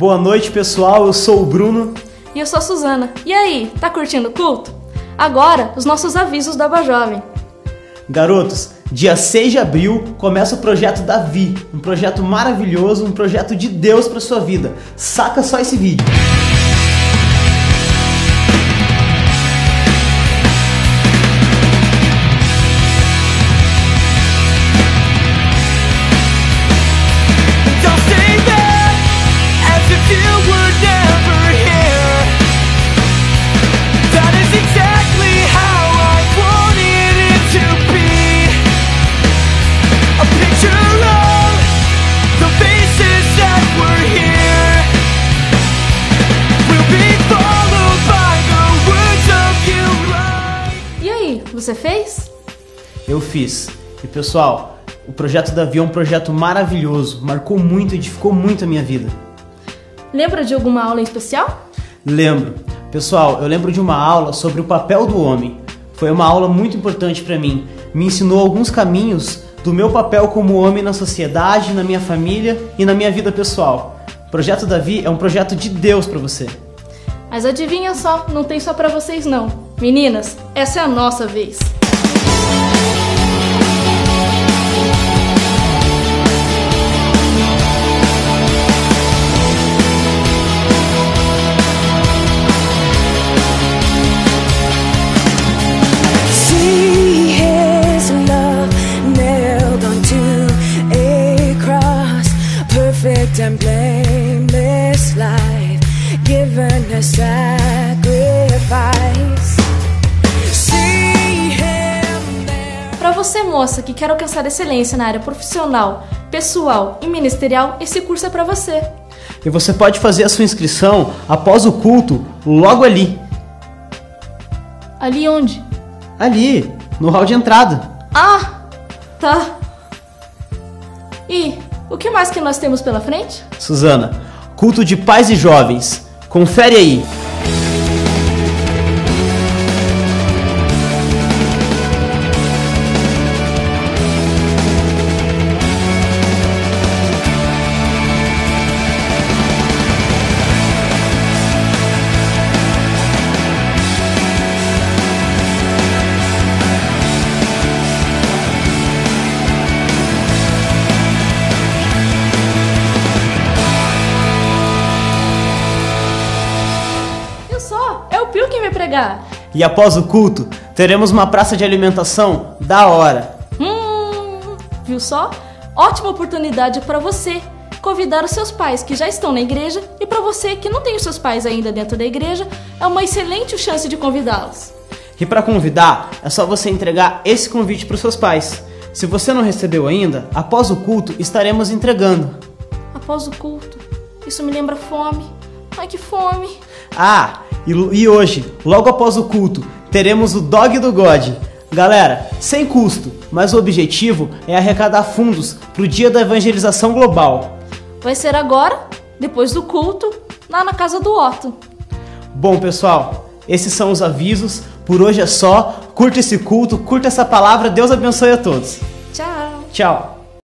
Boa noite, pessoal. Eu sou o Bruno. E eu sou a Suzana. E aí, tá curtindo o culto? Agora, os nossos avisos da Aba Jovem. Garotos, dia 6 de abril começa o projeto Davi, um projeto maravilhoso, um projeto de Deus para sua vida. Saca só esse vídeo. Don't você fez? Eu fiz. E pessoal, o projeto Davi é um projeto maravilhoso, marcou muito e edificou muito a minha vida. Lembra de alguma aula em especial? Lembro. Pessoal, eu lembro de uma aula sobre o papel do homem. Foi uma aula muito importante para mim. Me ensinou alguns caminhos do meu papel como homem na sociedade, na minha família e na minha vida pessoal. O projeto Davi é um projeto de Deus para você. Mas adivinha só, não tem só pra vocês não. Meninas, essa é a nossa vez. And blameless life given a sacrifice. Pra você, moça, que quer alcançar excelência na área profissional, pessoal e ministerial, esse curso é pra você. E você pode fazer a sua inscrição após o culto, logo ali. Ali onde? Ali, no hall de entrada. Ah, tá. E o que mais que nós temos pela frente? Suzana, culto de pais e jovens. Confere aí. Pio quem vai pregar. E após o culto, teremos uma praça de alimentação da hora. Hum, viu só? Ótima oportunidade para você convidar os seus pais que já estão na igreja e para você que não tem os seus pais ainda dentro da igreja, é uma excelente chance de convidá-los. E para convidar, é só você entregar esse convite para os seus pais. Se você não recebeu ainda, após o culto estaremos entregando. Após o culto, isso me lembra fome. Ai, que fome. Ah, e, e hoje, logo após o culto, teremos o Dog do God. Galera, sem custo, mas o objetivo é arrecadar fundos para o Dia da Evangelização Global. Vai ser agora, depois do culto, lá na casa do Otto. Bom, pessoal, esses são os avisos. Por hoje é só. Curta esse culto, curta essa palavra. Deus abençoe a todos. Tchau. Tchau.